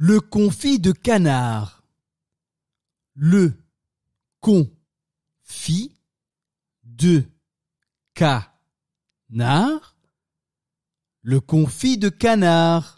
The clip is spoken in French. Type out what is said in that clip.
Le confit de canard. Le confit de canard. Le confit de canard.